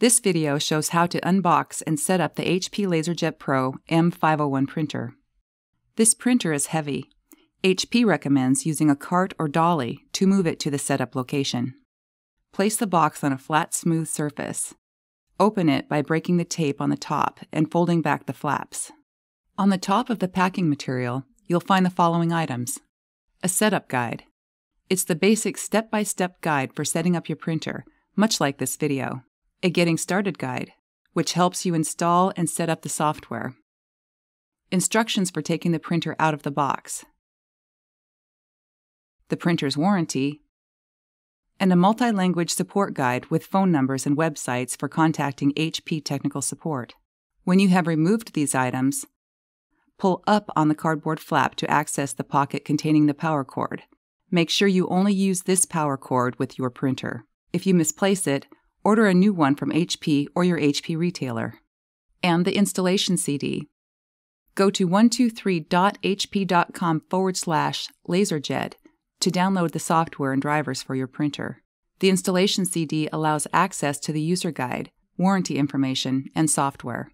This video shows how to unbox and set up the HP LaserJet Pro M501 printer. This printer is heavy. HP recommends using a cart or dolly to move it to the setup location. Place the box on a flat, smooth surface. Open it by breaking the tape on the top and folding back the flaps. On the top of the packing material, you'll find the following items a setup guide. It's the basic step by step guide for setting up your printer, much like this video a Getting Started Guide, which helps you install and set up the software, instructions for taking the printer out of the box, the printer's warranty, and a multi language support guide with phone numbers and websites for contacting HP technical support. When you have removed these items, pull up on the cardboard flap to access the pocket containing the power cord. Make sure you only use this power cord with your printer. If you misplace it, order a new one from HP or your HP retailer. And the installation CD. Go to 123.hp.com forward slash laserjet to download the software and drivers for your printer. The installation CD allows access to the user guide, warranty information, and software.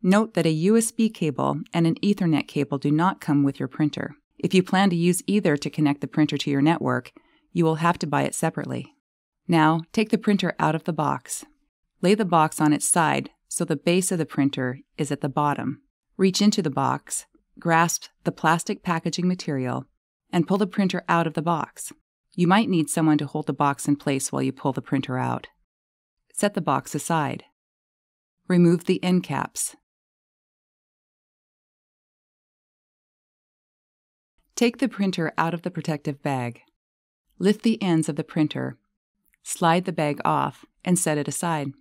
Note that a USB cable and an Ethernet cable do not come with your printer. If you plan to use either to connect the printer to your network, you will have to buy it separately. Now, take the printer out of the box. Lay the box on its side so the base of the printer is at the bottom. Reach into the box, grasp the plastic packaging material, and pull the printer out of the box. You might need someone to hold the box in place while you pull the printer out. Set the box aside. Remove the end caps. Take the printer out of the protective bag. Lift the ends of the printer slide the bag off, and set it aside.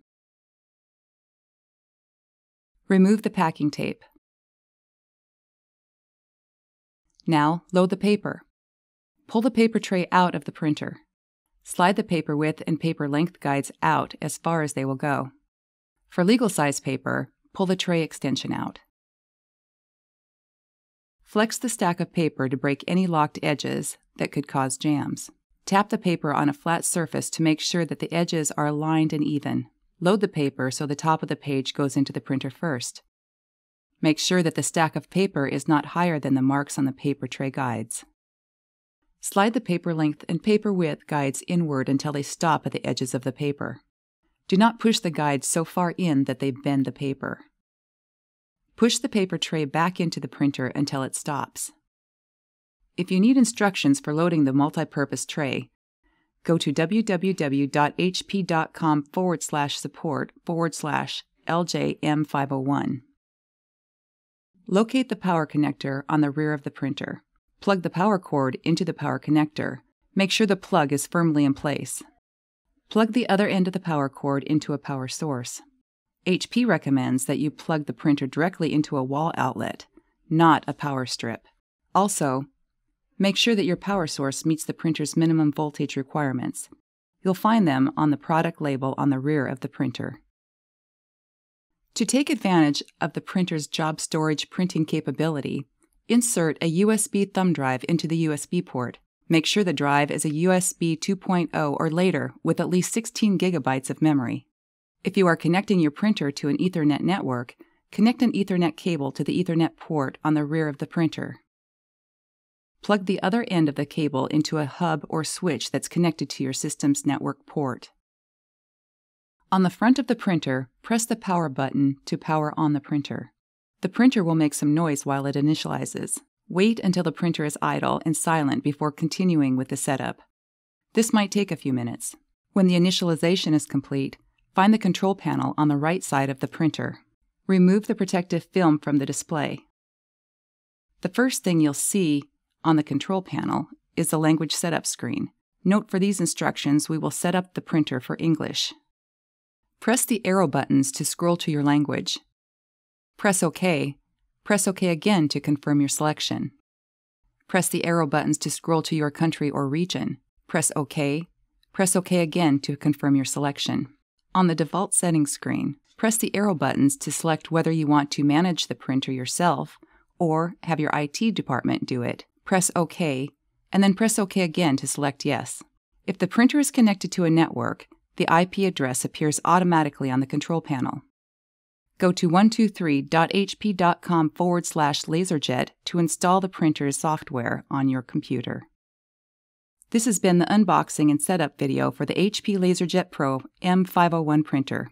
Remove the packing tape. Now, load the paper. Pull the paper tray out of the printer. Slide the paper width and paper length guides out as far as they will go. For legal size paper, pull the tray extension out. Flex the stack of paper to break any locked edges that could cause jams. Tap the paper on a flat surface to make sure that the edges are aligned and even. Load the paper so the top of the page goes into the printer first. Make sure that the stack of paper is not higher than the marks on the paper tray guides. Slide the paper length and paper width guides inward until they stop at the edges of the paper. Do not push the guides so far in that they bend the paper. Push the paper tray back into the printer until it stops. If you need instructions for loading the multi-purpose tray, go to www.hp.com forward slash support forward slash LJM501. Locate the power connector on the rear of the printer. Plug the power cord into the power connector. Make sure the plug is firmly in place. Plug the other end of the power cord into a power source. HP recommends that you plug the printer directly into a wall outlet, not a power strip. Also, Make sure that your power source meets the printer's minimum voltage requirements. You'll find them on the product label on the rear of the printer. To take advantage of the printer's job storage printing capability, insert a USB thumb drive into the USB port. Make sure the drive is a USB 2.0 or later with at least 16 gigabytes of memory. If you are connecting your printer to an Ethernet network, connect an Ethernet cable to the Ethernet port on the rear of the printer. Plug the other end of the cable into a hub or switch that's connected to your system's network port. On the front of the printer, press the power button to power on the printer. The printer will make some noise while it initializes. Wait until the printer is idle and silent before continuing with the setup. This might take a few minutes. When the initialization is complete, find the control panel on the right side of the printer. Remove the protective film from the display. The first thing you'll see on the control panel is the language setup screen. Note for these instructions, we will set up the printer for English. Press the arrow buttons to scroll to your language. Press OK. Press OK again to confirm your selection. Press the arrow buttons to scroll to your country or region. Press OK. Press OK again to confirm your selection. On the default settings screen, press the arrow buttons to select whether you want to manage the printer yourself or have your IT department do it press OK, and then press OK again to select Yes. If the printer is connected to a network, the IP address appears automatically on the control panel. Go to 123.hp.com forward slash laserjet to install the printer's software on your computer. This has been the unboxing and setup video for the HP LaserJet Pro M501 printer.